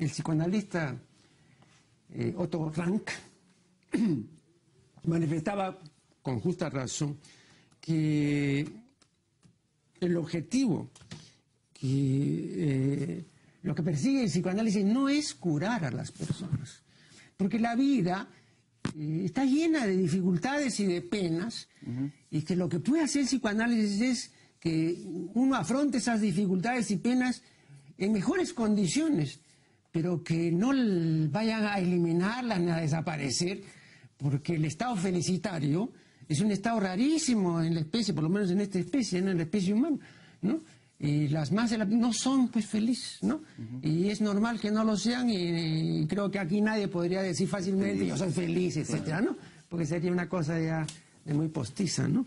el psicoanalista eh, Otto Rank manifestaba con justa razón que el objetivo, que eh, lo que persigue el psicoanálisis no es curar a las personas, porque la vida eh, está llena de dificultades y de penas, y que lo que puede hacer el psicoanálisis es que uno afronte esas dificultades y penas en mejores condiciones, pero que no vayan a eliminarlas ni a desaparecer, porque el estado felicitario es un estado rarísimo en la especie, por lo menos en esta especie, en la especie humana, ¿no? Y las más no son pues felices, ¿no? Y es normal que no lo sean y, creo que aquí nadie podría decir fácilmente yo soy feliz, etcétera, ¿no? Porque sería una cosa ya de muy postiza, ¿no?